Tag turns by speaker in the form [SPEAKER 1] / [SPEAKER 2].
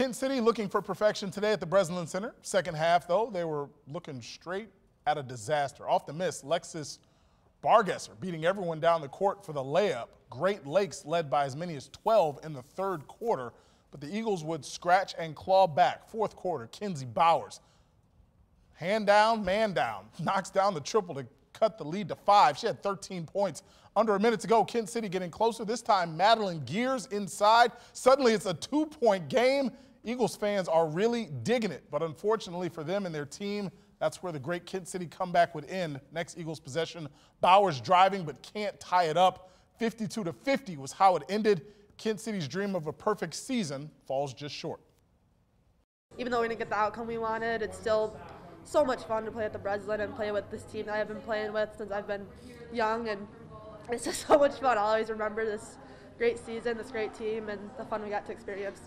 [SPEAKER 1] Kent City looking for perfection today at the Breslin Center. Second half, though, they were looking straight at a disaster. Off the miss, Lexus Bargesser beating everyone down the court for the layup. Grass Lake led by as many as 12 in the third quarter, but the Eagles would scratch and claw back. Fourth quarter, Kenzie Bowers, hand down, man down, knocks down the triple to cut the lead to five. She had 13 points. Under a minute to go, Kent City getting closer. This time, Madeline Gears inside. Suddenly, it's a two-point game. Eagles fans are really digging it, but unfortunately for them and their team, that's where the great Kent City comeback would end. Next Eagles possession, Bowers driving but can't tie it up. 52 to 50 was how it ended. Kent City's dream of a perfect season falls just short.
[SPEAKER 2] Even though we didn't get the outcome we wanted, it's still so much fun to play at the Breslin and play with this team that I've been playing with since I've been young, and it's just so much fun. I'll always remember this great season, this great team, and the fun we got to experience.